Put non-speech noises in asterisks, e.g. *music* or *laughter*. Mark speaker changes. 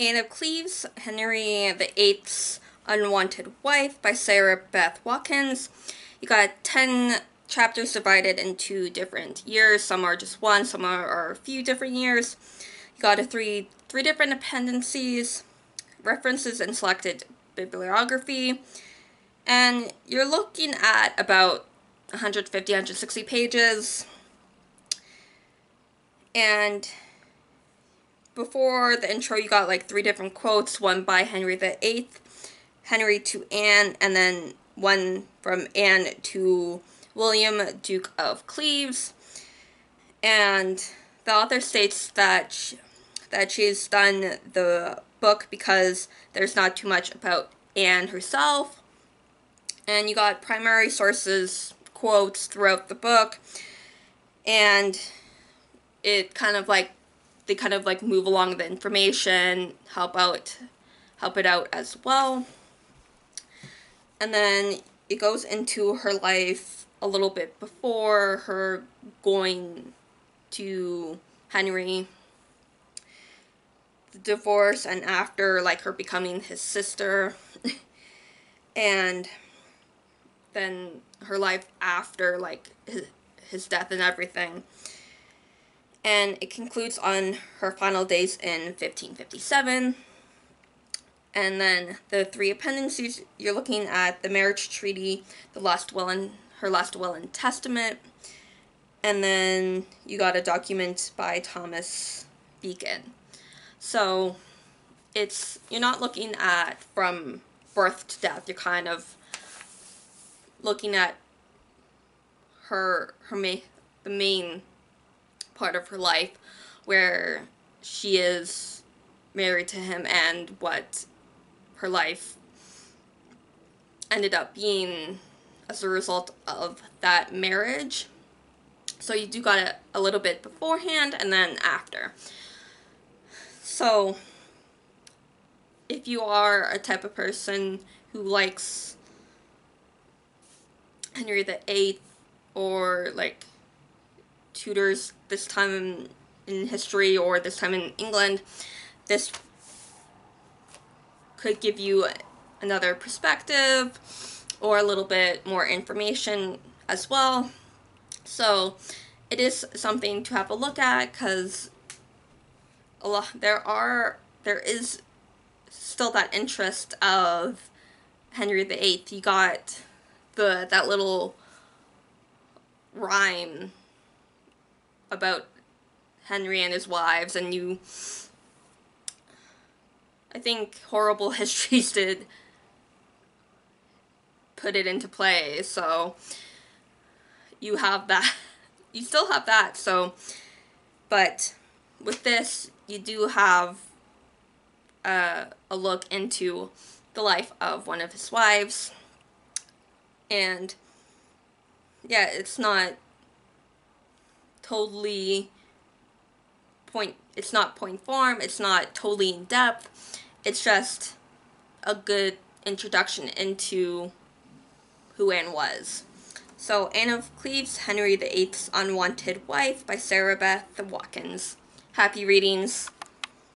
Speaker 1: Anne of Cleves, Henry VIII's Unwanted Wife by Sarah Beth Watkins. You got 10 chapters divided into different years. Some are just one, some are, are a few different years. You got a three three different appendices, references and selected bibliography. And you're looking at about 150, 160 pages. And before the intro, you got like three different quotes one by Henry VIII, Henry to Anne, and then one from Anne to William, Duke of Cleves. And the author states that she, that she's done the book because there's not too much about Anne herself. And you got primary sources, quotes throughout the book. And it kind of like they kind of like move along the information, help out help it out as well. And then it goes into her life a little bit before her going to Henry. The divorce and after like her becoming his sister. *laughs* And then her life after like his, his death and everything and it concludes on her final days in 1557. And then the three appendices you're looking at the marriage treaty, the last will and her last will and testament, and then you got a document by Thomas Becon. So it's you're not looking at from birth to death. You're kind of looking at her her ma- the main part of her life where she is married to him and what her life ended up being as a result of that marriage. So you do got it a little bit beforehand and then after. So if you are a type of person who likes Henry the Eighth or like Tudors this time in history or this time in England, this could give you another perspective or a little bit more information as well. So it is something to have a look at because a lot there are there is still that interest of Henry VIII. You got the that little rhyme about Henry and his wives, and you. I think horrible *laughs* histories did put it into play, so you have that. *laughs* You still have that, so. But with this, you do have uh, a look into the life of one of his wives. And yeah, it's not totally point it's not point form, it's not totally in depth. It's just a good introduction into who Anne was. So, Anne of Cleves, Henry VIII's Unwanted Wife by Sarah Beth Watkins. Happy readings.